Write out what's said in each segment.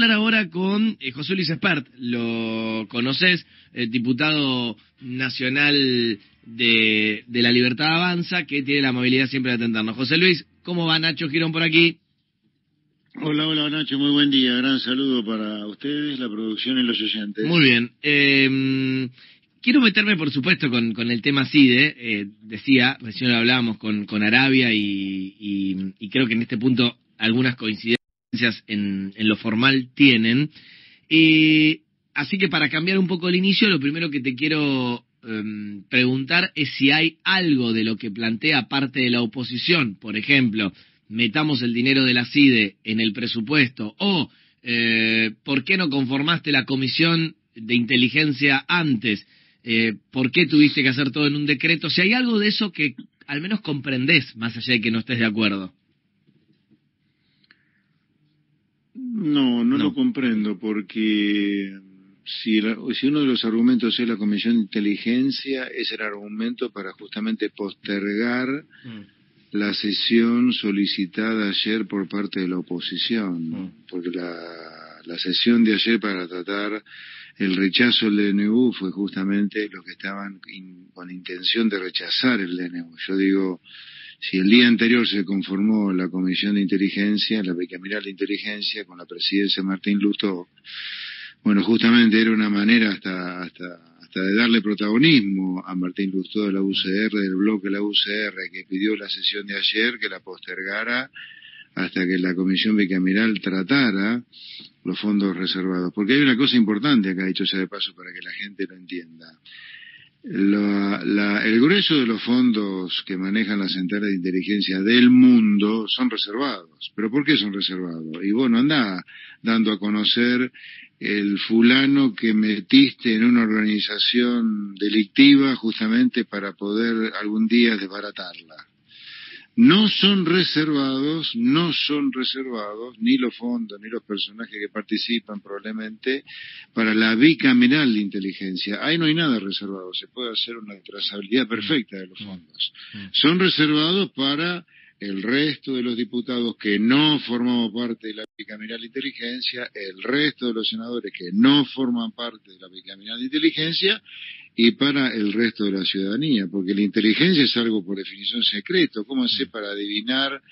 hablar ahora con eh, José Luis Espert, lo conoces, el diputado nacional de, de la Libertad Avanza, que tiene la amabilidad siempre de atendernos. José Luis, ¿cómo va Nacho Girón por aquí? Hola, hola Nacho, muy buen día. Gran saludo para ustedes, la producción y los oyentes. Muy bien. Eh, quiero meterme, por supuesto, con, con el tema CIDE. Eh, decía, recién lo hablábamos con, con Arabia y, y, y, creo que en este punto algunas coincidencias en, lo formal tienen. Eh, así que para cambiar un poco el inicio, lo primero que te quiero eh, preguntar es si hay algo de lo que plantea parte de la oposición, por ejemplo, metamos el dinero de la CIDE en el presupuesto o eh, ¿por qué no conformaste la comisión de inteligencia antes? Eh, ¿Por qué tuviste que hacer todo en un decreto? Si hay algo de eso que al menos comprendés, más allá de que no estés de acuerdo. No, no, no. lo comprendo porque si, la, si, uno de los argumentos es la Comisión de Inteligencia, es el argumento para justamente postergar mm la sesión solicitada ayer por parte de la oposición, mm. porque la, la, sesión de ayer para tratar el rechazo del DNU fue justamente los que estaban in, con intención de rechazar el DNU. Yo digo, si el día anterior se conformó la Comisión de Inteligencia, la Bicameral de Inteligencia, con la presidencia de Martín Lustó, bueno, justamente era una manera hasta, hasta hasta de darle protagonismo a Martín Lustó de la UCR, del bloque de la UCR, que pidió la sesión de ayer que la postergara hasta que la Comisión Bicameral tratara los fondos reservados. Porque hay una cosa importante acá, dicho sea de paso, para que la gente lo entienda. La, la, el grueso de los fondos que manejan las centrales de inteligencia del mundo son reservados. ¿Pero por qué son reservados? Y bueno, anda dando a conocer el fulano que metiste en una organización delictiva justamente para poder algún día desbaratarla. No son reservados, no son reservados ni los fondos ni los personajes que participan probablemente para la bicameral de inteligencia. Ahí no hay nada reservado, se puede hacer una trazabilidad perfecta de los fondos. Son reservados para el resto de los diputados que no formamos parte de la bicameral de inteligencia, el resto de los senadores que no forman parte de la bicameral de inteligencia y para el resto de la ciudadanía, porque la inteligencia es algo por definición secreto. ¿Cómo hace para adivinar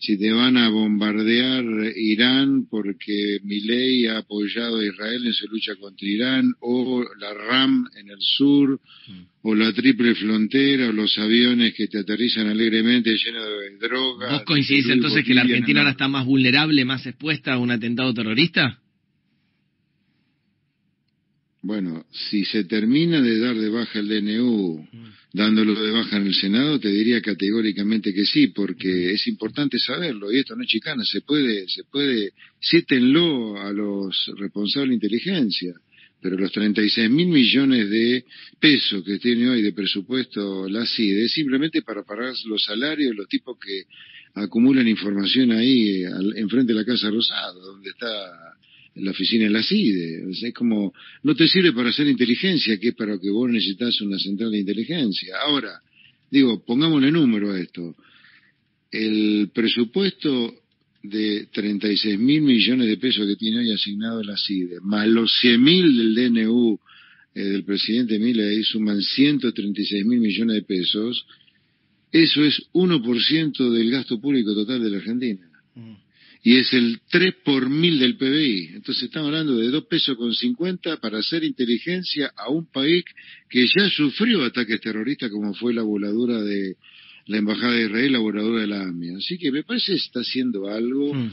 si te van a bombardear Irán porque Milei ha apoyado a Israel en su lucha contra Irán, o la RAM en el sur, mm. o la triple frontera, o los aviones que te aterrizan alegremente llenos de drogas. ¿Vos coincidís entonces que la Argentina ahora está más vulnerable, más expuesta a un atentado terrorista? Bueno, si se termina de dar de baja el DNU, dándolo de baja en el Senado, te diría categóricamente que sí, porque es importante saberlo, y esto no es chicana, se puede, se puede, cítenlo a los responsables de inteligencia, pero los 36 mil millones de pesos que tiene hoy de presupuesto la CIDE es simplemente para pagar los salarios de los tipos que acumulan información ahí enfrente de la Casa Rosada, donde está la oficina de la CIDE. O sea, es como, no te sirve para hacer inteligencia, que es para lo que vos necesitas una central de inteligencia. Ahora, digo, pongámosle número a esto. El presupuesto de 36 mil millones de pesos que tiene hoy asignado la CIDE, más los 100 mil del DNU eh, del presidente Milei, suman 136 mil millones de pesos, eso es 1% del gasto público total de la Argentina. Mm y es el 3 por mil del PBI. Entonces estamos hablando de 2 pesos con 50 para hacer inteligencia a un país que ya sufrió ataques terroristas como fue la voladura de la Embajada de Israel, la voladura de la AMIA. Así que me parece que está haciendo algo mm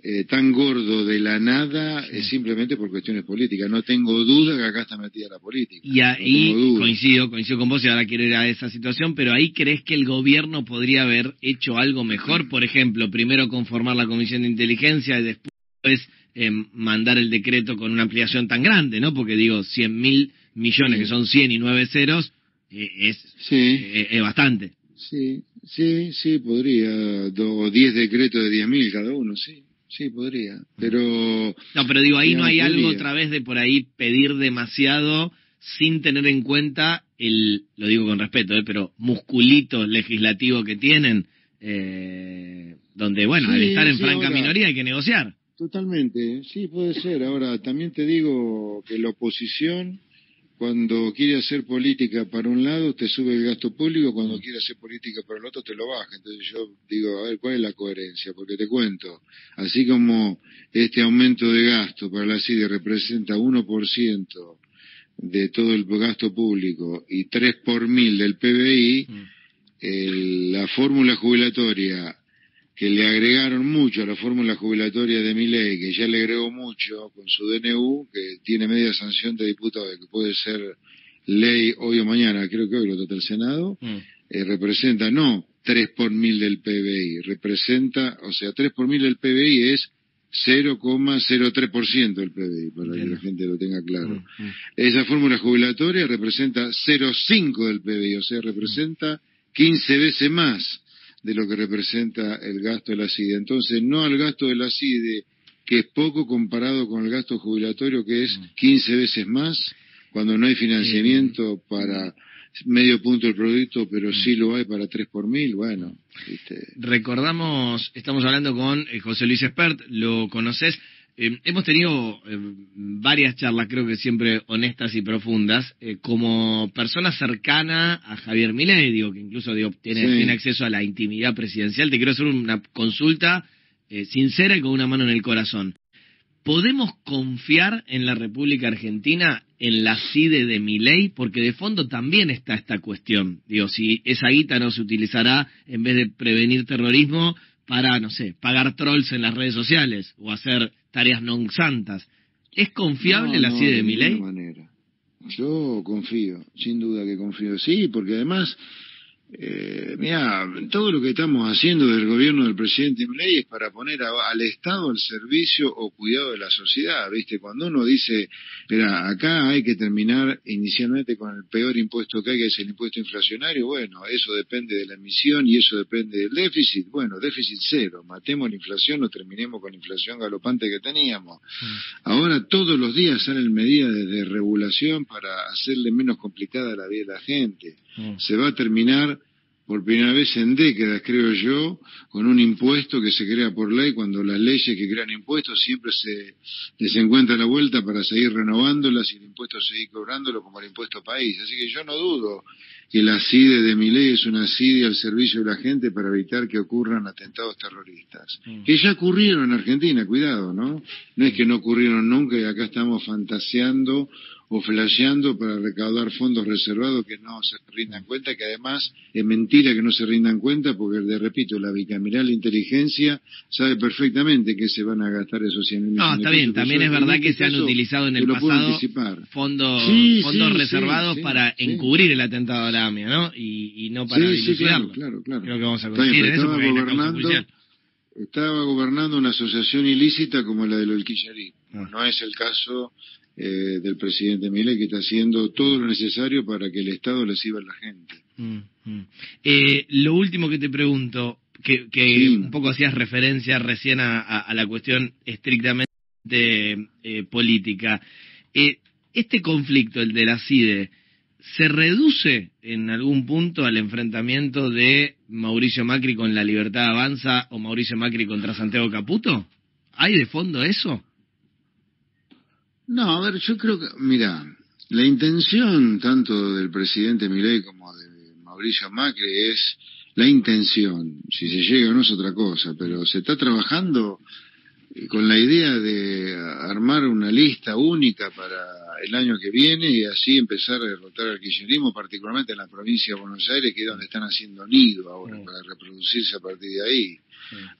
eh, tan gordo de la nada sí. es simplemente por cuestiones políticas. No tengo duda que acá está metida la política. Y ahí no coincido, coincido con vos y ahora quiero ir a esa situación, pero ahí crees que el gobierno podría haber hecho algo mejor, por ejemplo, primero conformar la comisión de inteligencia y después eh, mandar el decreto con una ampliación tan grande, ¿no? Porque digo, 100 mil millones, sí. que son 100 y 9 ceros, eh, es, sí. eh, es bastante. Sí, sí, sí, podría. O 10 decretos de 10 mil cada uno, sí. Sí, podría, pero... No, pero digo, ahí no hay podría. algo otra vez de por ahí pedir demasiado sin tener en cuenta el, lo digo con respeto, ¿eh? pero musculito legislativo que tienen, eh, donde, bueno, sí, al estar en sí, franca ahora, minoría hay que negociar. Totalmente, sí, puede ser. Ahora, también te digo que la oposición, cuando quiere hacer política para un lado, te sube el gasto público, cuando quiere hacer política para el otro, te lo baja. Entonces yo digo, a ver, ¿cuál es la coherencia? Porque te cuento, así como este aumento de gasto para la CIDE representa 1% de todo el gasto público y 3 por mil del PBI, mm. la fórmula jubilatoria que le agregaron mucho a la fórmula jubilatoria de mi ley, que ya le agregó mucho con su DNU, que tiene media sanción de diputado, que puede ser ley hoy o mañana, creo que hoy lo trata el Senado, mm. eh, representa no 3 por mil del PBI, representa, o sea, 3 por mil del PBI es 0,03% del PBI, para que la gente lo tenga claro. Mm, mm. Esa fórmula jubilatoria representa 0,5 del PBI, o sea, representa 15 veces más de lo que representa el gasto de la CIDE. Entonces, no al gasto de la CIDE, que es poco comparado con el gasto jubilatorio, que es 15 mm. veces más, cuando no hay financiamiento para medio punto del producto, pero sí lo hay para 3 por mil, bueno. Recordamos, estamos hablando con eh, José Luis Espert, lo conoces, eh, hemos tenido eh, varias charlas, creo que siempre honestas y profundas, eh, como persona cercana a Javier Milei, digo, que incluso tiene, acceso a la intimidad presidencial. Te quiero hacer una consulta sincera y con una mano en el corazón. ¿Podemos confiar en la República Argentina, en la CIDE de Milei? Porque de fondo también está esta cuestión. Digo, si esa guita no se utilizará en vez de prevenir terrorismo, para, no sé, pagar trolls en las redes sociales o hacer tareas non santas. ¿Es confiable la CIE de, mi ley? manera. Yo confío, sin duda que confío. Sí, porque además eh, mira, todo lo que estamos haciendo del gobierno del presidente Milei es para poner al Estado al servicio o cuidado de la sociedad, ¿viste? Cuando uno dice, mira, acá hay que terminar inicialmente con el peor impuesto que hay, que es el impuesto inflacionario, bueno, eso depende de la emisión y eso depende del déficit, bueno, déficit cero, matemos la inflación o terminemos con la inflación galopante que teníamos. Mm. Ahora todos los días salen medidas de regulación para hacerle menos complicada la vida de la gente. Mm. Se va a terminar por primera vez en décadas, creo yo, con un impuesto que se crea por ley, cuando las leyes que crean impuestos siempre se les encuentra la vuelta para seguir renovándolas y el impuesto seguir cobrándolo como el impuesto país. Así que yo no dudo que la CIDE de mi ley es una CIDE al servicio de la gente para evitar que ocurran atentados terroristas. Mm. Que ya ocurrieron en Argentina, cuidado, ¿no? No es que no ocurrieron nunca y acá estamos fantaseando o flasheando para recaudar fondos reservados que no se rindan cuenta, que además es mentira que no se rindan cuenta porque, le repito, la bicameral inteligencia sabe perfectamente que se van a gastar esos 100 millones. No, está bien, también es verdad que se han utilizado en el pasado fondos, fondos reservados para encubrir el atentado a la AMIA, ¿no? Y, no para dilucidarlo. Claro, claro, Creo que vamos a conseguir en eso porque gobernando, estaba gobernando una asociación ilícita como la de del No. Ah. no es el caso eh, del presidente Milei que está haciendo todo lo necesario para que el Estado le sirva a la gente. Mm, mm. Eh, lo último que te pregunto, que, un poco hacías referencia recién a, la cuestión estrictamente eh, política. este conflicto, el de la CIDE, ¿se reduce en algún punto al enfrentamiento de Mauricio Macri con la Libertad Avanza o Mauricio Macri contra Santiago Caputo? ¿Hay de fondo eso? No, a ver, yo creo que, mira, la intención tanto del presidente Milei como de Mauricio Macri es la intención. Si se llega o no es otra cosa, pero se está trabajando con la idea de armar una lista única para el año que viene y así empezar a derrotar al kirchnerismo, particularmente en la provincia de Buenos Aires, que es donde están haciendo nido ahora, para reproducirse a partir de ahí.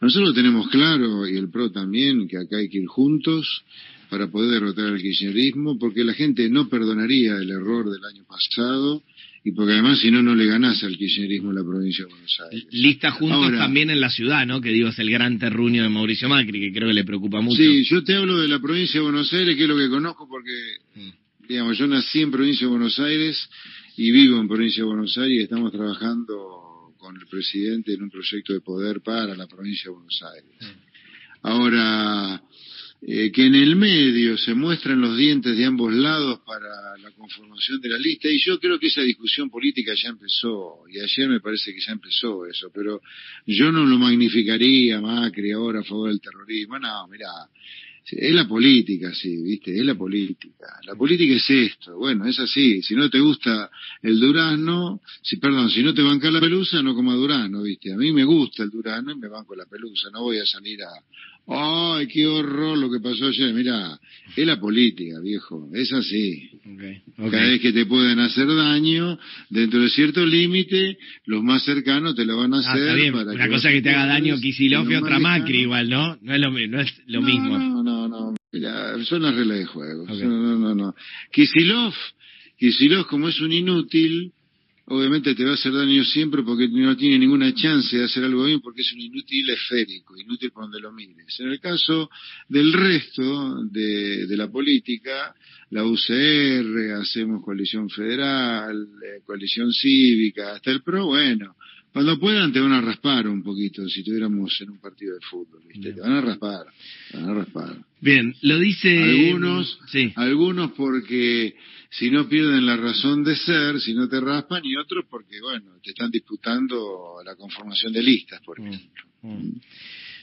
Nosotros tenemos claro, y el PRO también, que acá hay que ir juntos para poder derrotar al kirchnerismo, porque la gente no perdonaría el error del año pasado y porque además si no, no le ganás al kirchnerismo en la provincia de Buenos Aires. Lista juntos también en la ciudad, ¿no? Que digo, es el gran terruño de Mauricio Macri, que creo que le preocupa mucho. Sí, yo te hablo de la provincia de Buenos Aires, que es lo que conozco porque, mm. digamos, yo nací en provincia de Buenos Aires y vivo en provincia de Buenos Aires y estamos trabajando con el presidente en un proyecto de poder para la provincia de Buenos Aires. Mm. Ahora, eh, que en el medio se muestran los dientes de ambos lados para la conformación de la lista y yo creo que esa discusión política ya empezó y ayer me parece que ya empezó eso, pero yo no lo magnificaría Macri ahora a favor del terrorismo, no, mira, es la política, sí, viste, es la política. La política es esto, bueno, es así. Si no te gusta el durazno, si, perdón, si no te banca la pelusa, no coma durazno, viste. A mí me gusta el durazno y me banco la pelusa. No voy a salir a, ¡ay, qué horror lo que pasó ayer! Mira, es la política, viejo, es así. Cada vez que te pueden hacer daño, dentro de cierto límite, los más cercanos te lo van a ah, hacer. Una cosa que te haga daño Kisilov y otra Macri igual, ¿no? No es lo, no es lo mismo. No, no, no. Mira, son las reglas de juego. No, no, no. Kisilov, Kisilov como es un inútil, obviamente te va a hacer daño siempre porque no tiene ninguna chance de hacer algo bien porque es un inútil esférico, inútil por donde lo mires. En el caso del resto de, de la política, la UCR, hacemos coalición federal, eh, coalición cívica, hasta el PRO, bueno, cuando puedan te van a raspar un poquito, si estuviéramos en un partido de fútbol, ¿viste? Te van a raspar, te van a raspar. Bien, lo dice... Algunos, sí. algunos porque si no pierden la razón de ser, si no te raspan, y otros porque, bueno, te están disputando la conformación de listas, por mm, ejemplo. Mm.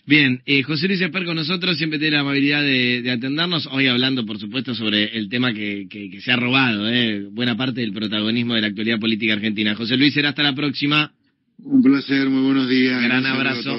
Bien, eh, José Luis Esper con nosotros siempre tiene la amabilidad de, atendernos, hoy hablando por supuesto sobre el tema que, que, se ha robado, eh, buena parte del protagonismo de la actualidad política argentina. José Luis, será hasta la próxima. Un placer, muy buenos días. Gran abrazo.